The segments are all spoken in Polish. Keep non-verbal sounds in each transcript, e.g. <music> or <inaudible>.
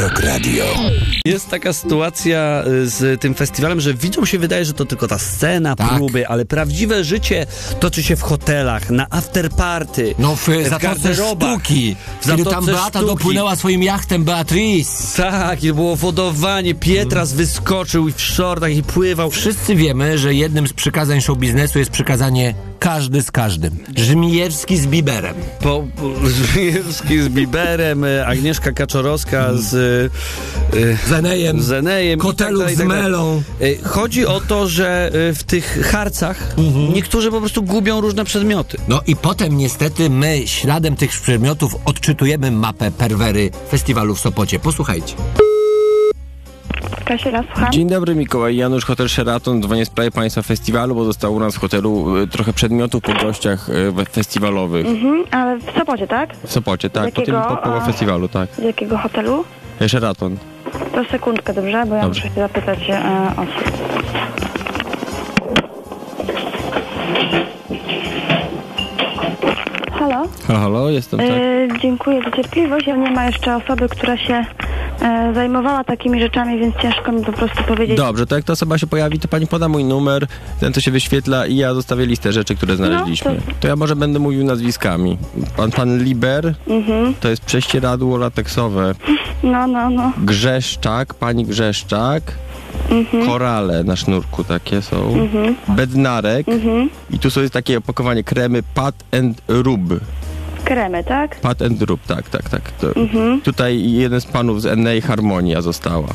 Radio. Jest taka sytuacja y, z tym festiwalem, że widzom się wydaje, że to tylko ta scena, Tak. próby, ale prawdziwe życie toczy się w hotelach, na afterparty, No w, Zatoce garderobach. Sztuki, W tam Zatoce Beata Sztuki. dopłynęła swoim jachtem Beatrice. Tak, i było wodowanie, Pietras wyskoczył i w shortach i pływał. Wszyscy wiemy, że jednym z przykazań show biznesu jest przykazanie każdy z każdym. Żmijewski z Biberem. Po, po, <laughs> Żmijewski z Biberem, y, Agnieszka Kaczorowska z y, Z Enejem. z Enejem. i Kotelów tak dalej, z tak. Melą. Y, Chodzi o to, że y, w tych harcach Mhm. niektórzy po prostu gubią różne przedmioty. No i potem niestety my śladem tych przedmiotów odczytujemy mapę perwery festiwalu w Sopocie. Posłuchajcie. Kasia, słucham. Dzień dobry, Mikołaj Janusz, Hotel Sheraton. Dzwonię w sprawie Państwa festiwalu, bo zostało u nas w hotelu y, trochę przedmiotów po gościach y, festiwalowych. Mhm, ale w Sopocie, tak? W Sopocie, tak, po tym jakiego, po, po a- festiwalu, tak. Z jakiego hotelu? Sheraton. To sekundkę, dobrze? Bo ja Dobrze. muszę się zapytać e, osób. Halo? Halo, halo, jestem, tak. E, dziękuję za cierpliwość, ale nie ma jeszcze osoby, która się e, zajmowała takimi rzeczami, więc ciężko mi po prostu powiedzieć. Dobrze, to jak ta osoba się pojawi, to Pani poda mój numer, ten to się wyświetla i ja zostawię listę rzeczy, które znaleźliśmy. No, to- to... ja może będę mówił nazwiskami. Pan, pan Liber, Mhm. to jest prześcieradło lateksowe. No, no, no. Grzeszczak, pani Grzeszczak. Mhm. Korale na sznurku takie są. Bednarek. Mhm. I tu są jest takie opakowanie kremy Pat and Rub. Kremy, tak? Pat and Rub, tak, tak, tak. Mhm. Tutaj jeden z panów z NA Harmonia została.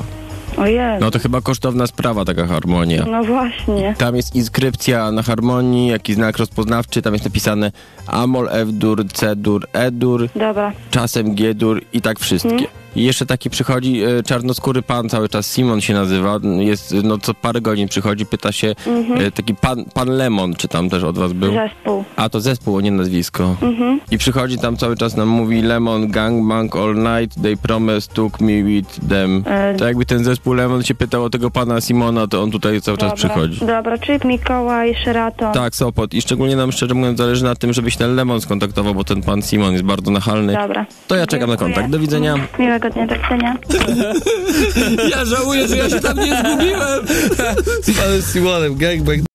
Ojej. No to chyba kosztowna sprawa taka harmonia. No właśnie. Tam jest inskrypcja na harmonii, jakiś znak rozpoznawczy, tam jest napisane Amol, F-dur, C-dur, E-dur, Dobra. czasem G-dur i tak wszystkie. I jeszcze taki przychodzi e, czarnoskóry pan, cały czas Simon się nazywa, jest, no co parę godzin przychodzi, pyta się, e, taki pan, pan Lemon, czy tam też od was był? Zespół. A to zespół, nie nazwisko. Mhm. I przychodzi tam cały czas nam mówi Lemon Gangbang All Night, they promise took me with them. E, To jakby ten zespół Lemon się pytał o tego pana Simona, to on tutaj cały czas Dobra. przychodzi. Dobra, czyli Mikołaj, Sheraton. Tak, Sopot. I szczególnie nam szczerze mówiąc zależy na tym, żeby się ten Lemon skontaktował, bo ten pan Simon jest bardzo nachalny. Dobra. To ja czekam na Dziękuję. kontakt. Do widzenia. Miłego dnia, do widzenia. Ja żałuję, że ja się tam nie zgubiłem. <laughs> Z panem Simonem, gangbang.